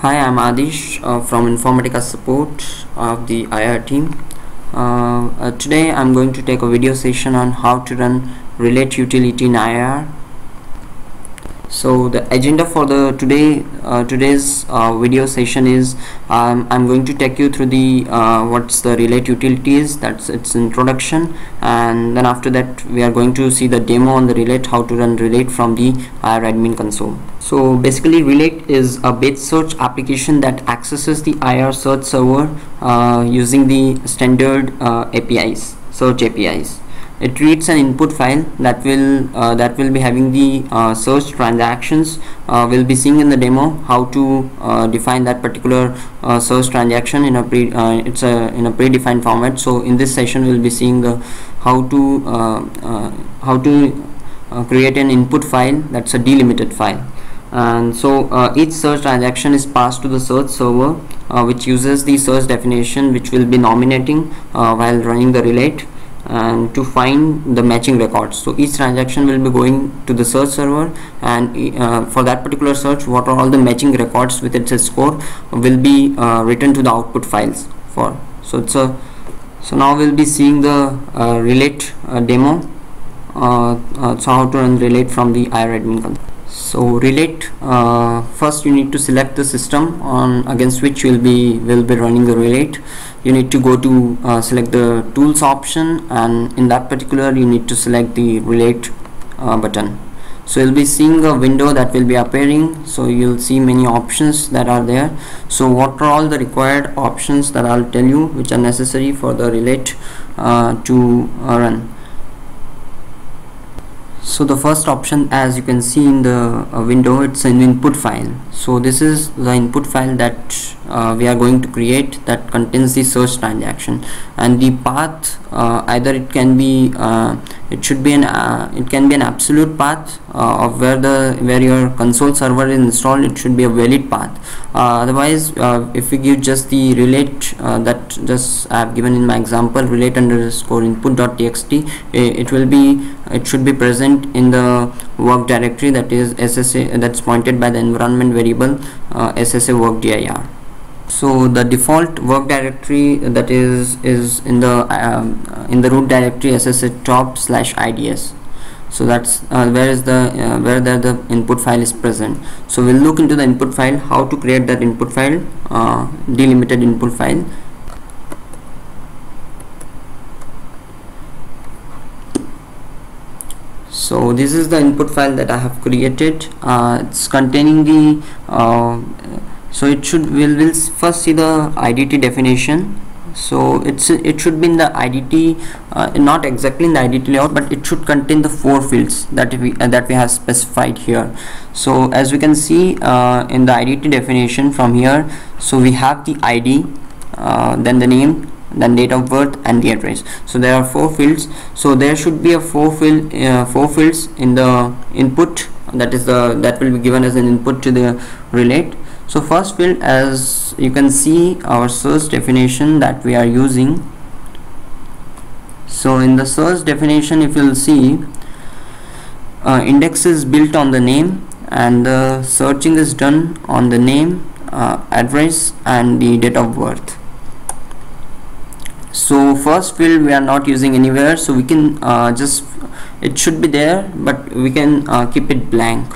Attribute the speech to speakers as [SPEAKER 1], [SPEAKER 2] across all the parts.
[SPEAKER 1] Hi, I'm Adish uh, from Informatica support of the IR team. Uh, uh, today I'm going to take a video session on how to run relate utility in IR so the agenda for the today uh, today's uh, video session is um, I'm going to take you through the uh, what's the relate utilities that's its introduction and then after that we are going to see the demo on the relate how to run relate from the IR admin console. So basically relate is a batch search application that accesses the IR search server uh, using the standard uh, APIs search APIs it reads an input file that will uh, that will be having the uh, search transactions uh, we'll be seeing in the demo how to uh, define that particular uh, search transaction in a pre uh, it's a in a predefined format. So in this session we'll be seeing the how to how to create an input file that's a delimited file. And so each search transaction is passed to the search server which uses the search definition which will be nominating while running the relate and to find the matching records. So each transaction will be going to the search server and uh, for that particular search what are all the matching records with its score will be uh, written to the output files for. So it's a so now we'll be seeing the uh, relate uh, demo uh, uh, so how to run relate from the iradmin console so relate first you need to select the system on against which you'll be will be running the relate you need to go to uh, select the tools option and in that particular you need to select the relate uh, button. So you'll be seeing a window that will be appearing. So you'll see many options that are there. So what are all the required options that I'll tell you which are necessary for the relate uh, to uh, run so the first option as you can see in the uh, window it's an input file. So this is the input file that uh, we are going to create that contains the search transaction. And the path uh, either it can be uh, it should be an uh, it can be an absolute path uh, of where the where your console server is installed it should be a valid path. Uh, otherwise uh, if we give just the relate uh, that just I have given in my example relate underscore input.txt eh, it will be it should be present in the work directory that is SSA that's pointed by the environment variable SSA work dir so the default work directory that is is in the um, in the root directory SSA top slash ids so that's uh, where is the uh, where the, the input file is present. So we'll look into the input file how to create that input file uh, delimited input file. So this is the input file that I have created. Uh, it's containing the uh, so it should we'll, we'll first see the IDT definition. So it's it should be in the IDT uh, not exactly in the IDT layout but it should contain the four fields that we uh, that we have specified here. So as we can see uh, in the IDT definition from here so we have the ID uh, then the name then date of birth and the address. So there are four fields. So there should be a four field uh, four fields in the input that is the that will be given as an input to the relate so first field as you can see our source definition that we are using. So in the source definition if you'll see uh, index is built on the name and the searching is done on the name uh, address and the date of birth. So first field we are not using anywhere so we can uh, just it should be there but we can uh, keep it blank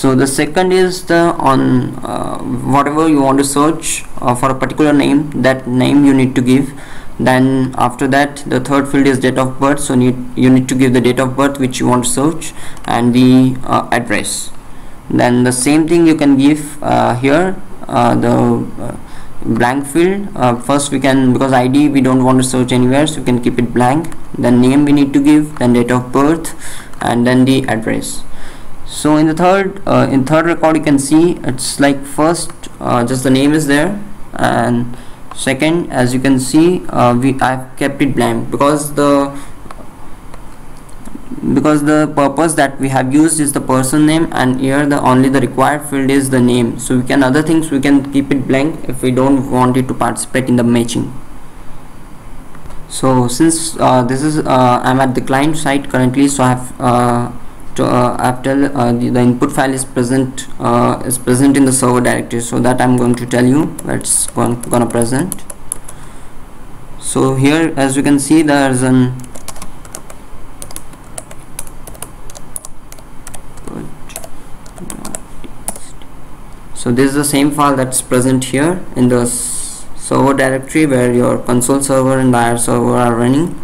[SPEAKER 1] so the second is the on uh, whatever you want to search uh, for a particular name that name you need to give. Then after that the third field is date of birth. So need you need to give the date of birth which you want to search and the uh, address. Then the same thing you can give uh, here uh, the uh, blank field. First we can because id we don't want to search anywhere so we can keep it blank. Then name we need to give then date of birth and then the address so in the third uh, in third record you can see it's like first uh, just the name is there. And second as you can see uh, we I've kept it blank because the because the purpose that we have used is the person name and here the only the required field is the name. So we can other things we can keep it blank if we don't want it to participate in the matching. So since uh, this is uh, I'm at the client side currently so I have uh, to, uh, after uh, the, the, input file is present uh, is present in the server directory. So that I'm going to tell you that's going, gonna present. So here as you can see there's an so this is the same file that's present here in the server directory where your console server and IR server are running.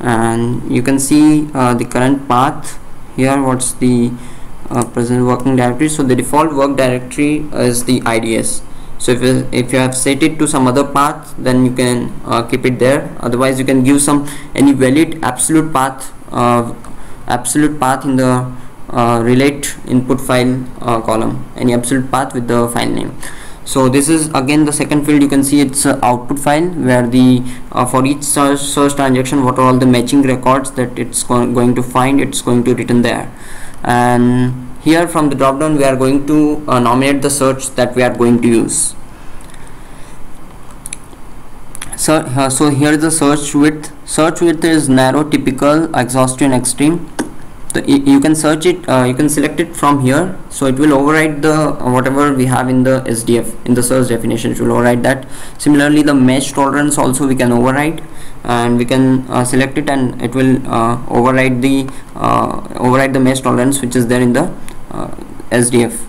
[SPEAKER 1] And you can see uh, the current path here what's the uh, present working directory. So the default work directory is the IDS so if you, if you have set it to some other path then you can uh, keep it there. Otherwise you can give some any valid absolute path uh, absolute path in the uh, relate input file uh, column. Any absolute path with the file name so this is again the second field. You can see it's output file where the uh, for each search, search transaction what are all the matching records that it's go going to find it's going to written there. And here from the drop down we are going to uh, nominate the search that we are going to use. So uh, so here is the search width. Search width is narrow typical exhaustive and extreme so you can search it uh, you can select it from here. So it will override the uh, whatever we have in the SDF in the source definition. It will override that. Similarly the match tolerance also we can override and we can uh, select it and it will uh, override the uh, override the match tolerance which is there in the uh, SDF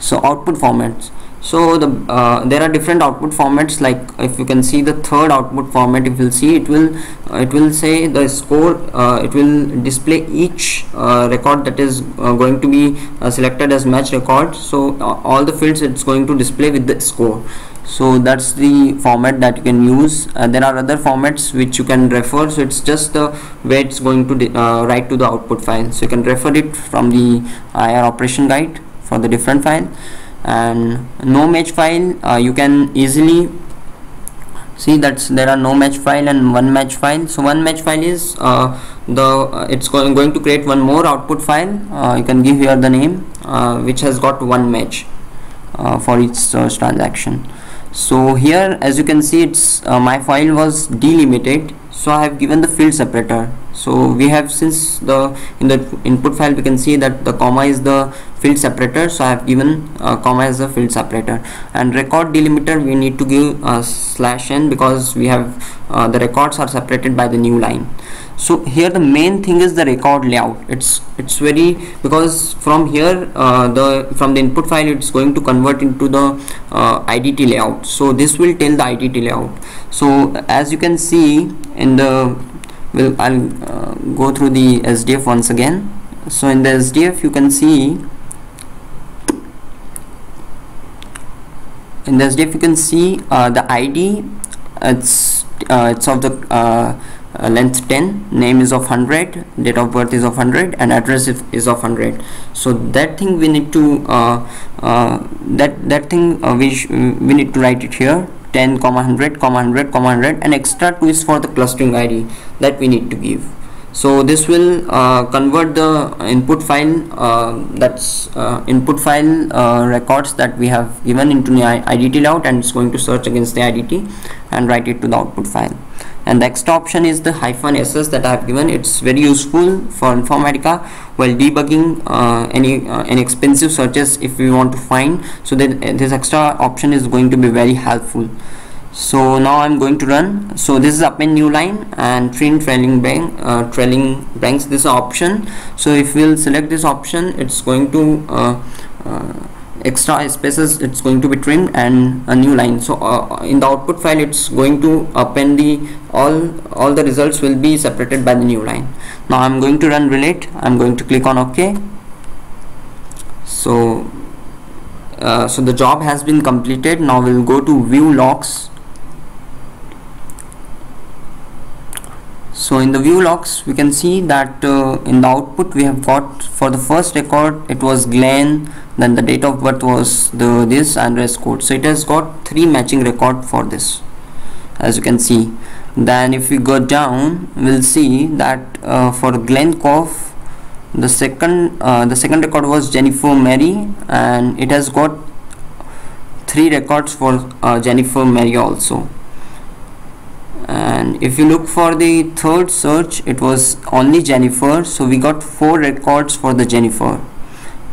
[SPEAKER 1] so output formats so the uh, there are different output formats like if you can see the third output format if you'll see it will uh, it will say the score uh, it will display each uh, record that is uh, going to be uh, selected as match record. So all the fields it's going to display with the score. So that's the format that you can use. There are other formats which you can refer. So it's just the way it's going to write to the output file. So you can refer it from the IR operation guide for the different file and no match file uh, you can easily see that there are no match file and one match file. So one match file is uh, the uh, it's going, to create one more output file. Uh, you can give here the name uh, which has got one match uh, for each search transaction. So here as you can see it's my file was delimited. So I have given the field separator so we have since the in the input file we can see that the comma is the field separator. So I have given uh, comma as a field separator. And record delimiter we need to give a slash n because we have uh, the records are separated by the new line. So here the main thing is the record layout. It's it's very because from here uh, the from the input file it's going to convert into the uh, IDT layout. So this will tell the IDT layout. So as you can see in the will I'll uh, go through the SDF once again. So in the SDF you can see in the SDF you can see uh, the ID it's uh, it's of the uh, uh, length 10 name is of 100 date of birth is of 100 and address is of 100 so that thing we need to uh, that that thing we we need to write it here 10 comma 100 comma 100 comma 100 and extra 2 is for the clustering id that we need to give so this will uh, convert the input file uh, that's uh, input file uh, records that we have given into the IDT layout and it's going to search against the IDT and write it to the output file. And the next option is the hyphen ss that I have given. It's very useful for Informatica while debugging uh, any uh, any expensive searches if we want to find. So then this extra option is going to be very helpful so now I'm going to run. So this is append new line and trim trailing bank uh, trailing banks. This option. So if we'll select this option it's going to uh, uh, extra spaces it's going to be trimmed and a new line. So uh, in the output file it's going to append the all all the results will be separated by the new line. Now I'm going to run relate. I'm going to click on OK. So uh, so the job has been completed. Now we'll go to view logs so in the view logs we can see that uh, in the output we have got for the first record it was Glenn then the date of birth was the this address code. So it has got three matching record for this as you can see. Then if we go down we'll see that uh, for Glenn Koff the second uh, the second record was Jennifer Mary and it has got three records for uh, Jennifer Mary also and if you look for the third search it was only Jennifer. So we got four records for the Jennifer.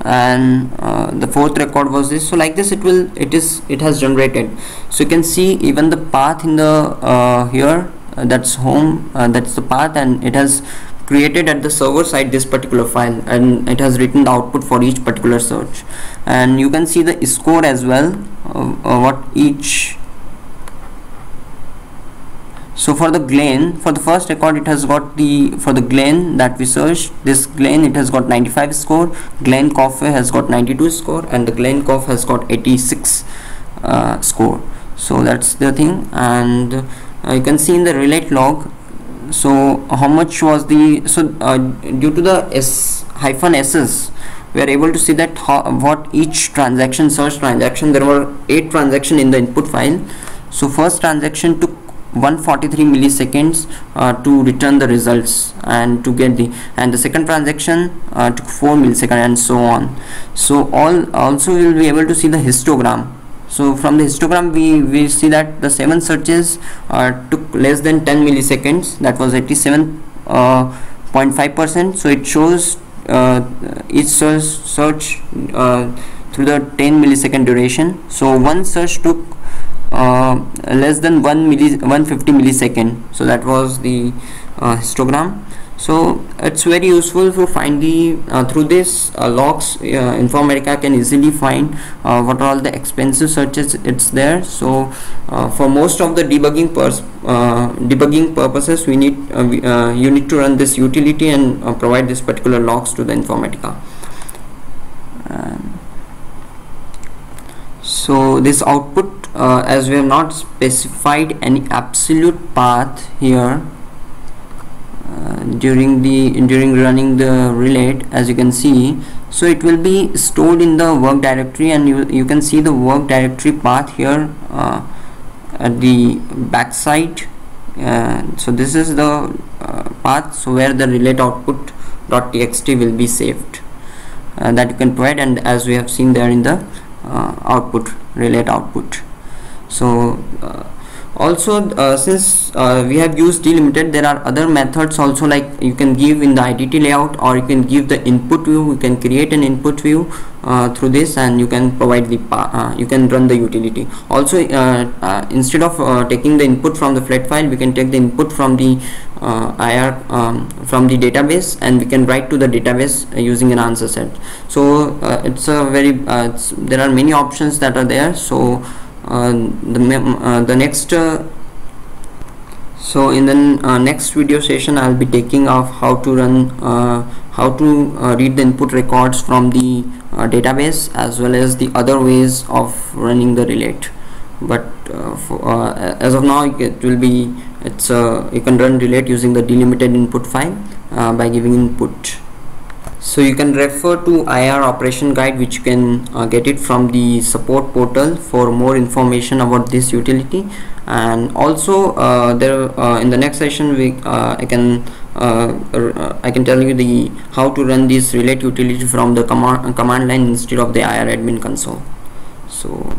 [SPEAKER 1] And uh, the fourth record was this. So like this it will it is it has generated. So you can see even the path in the uh, here uh, that's home uh, that's the path and it has created at the server side this particular file and it has written the output for each particular search. And you can see the score as well uh, uh, what each so for the Glen for the first record it has got the for the Glen that we searched this Glen it has got 95 score Glen Coffee has got 92 score and the Glen Coffee has got 86 uh, score. So that's the thing and uh, you can see in the relate log so how much was the so uh, due to the s hyphen s's we are able to see that how, what each transaction search transaction there were eight transaction in the input file. So first transaction took 143 milliseconds uh, to return the results and to get the and the second transaction uh, took 4 milliseconds and so on. So all also will be able to see the histogram. So from the histogram we we see that the seven searches uh, took less than 10 milliseconds. That was 87.5 uh, percent. So it shows uh, each search, search uh, through the 10 millisecond duration. So one search took uh, less than 1 milli 150 millisecond. So that was the uh, histogram. So it's very useful to find the uh, through this uh, logs uh, Informatica can easily find what are all the expensive searches it's there. So for most of the debugging debugging purposes we need you need to run this utility and provide this particular logs to the Informatica so this output uh, as we have not specified any absolute path here uh, during the during running the relate as you can see so it will be stored in the work directory and you, you can see the work directory path here uh, at the back side. Uh, so this is the uh, path so where the relate output .txt will be saved uh, that you can provide and as we have seen there in the output relate output. So uh, also uh, since uh, we have used delimited there are other methods also like you can give in the IDT layout or you can give the input view you can create an input view uh, through this and you can provide the uh, you can run the utility. Also uh, instead of taking the input from the flat file we can take the input from the IR um, from the database and we can write to the database using an answer set. So it's a very there are many options that are there. So uh, the uh, the next uh, so in the uh, next video session I'll be taking off how to run uh, how to uh, read the input records from the database as well as the other ways of running the relate. But for, as of now it will be it's you can run relate using the delimited input file by giving input so you can refer to IR operation guide which you can uh, get it from the support portal for more information about this utility. And also uh, there uh, in the next session we uh, I can uh, I can tell you the how to run this relate utility from the command command line instead of the IR admin console. So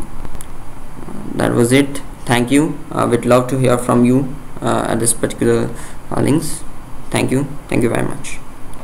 [SPEAKER 1] that was it. Thank you. We'd love to hear from you at this particular links. Thank you. Thank you very much